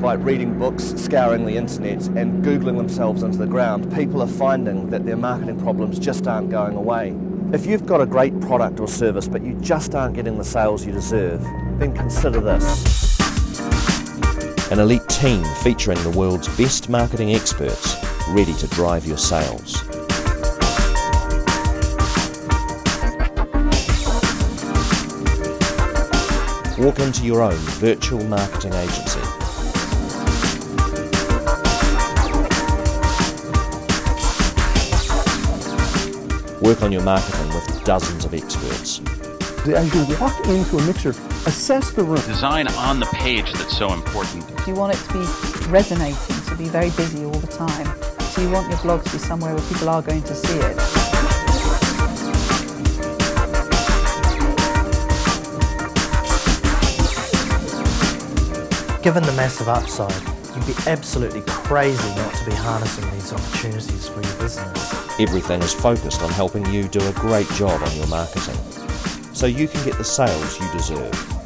despite reading books, scouring the internet, and Googling themselves into the ground, people are finding that their marketing problems just aren't going away. If you've got a great product or service but you just aren't getting the sales you deserve, then consider this. An elite team featuring the world's best marketing experts ready to drive your sales. Walk into your own virtual marketing agency. Work on your marketing with dozens of experts. As you walk into a mixer, assess the room. Design on the page that's so important. Do you want it to be resonating, to be very busy all the time. So you want your blog to be somewhere where people are going to see it. Given the massive upside, you'd be absolutely crazy not to be harnessing these opportunities for your business. Everything is focused on helping you do a great job on your marketing so you can get the sales you deserve.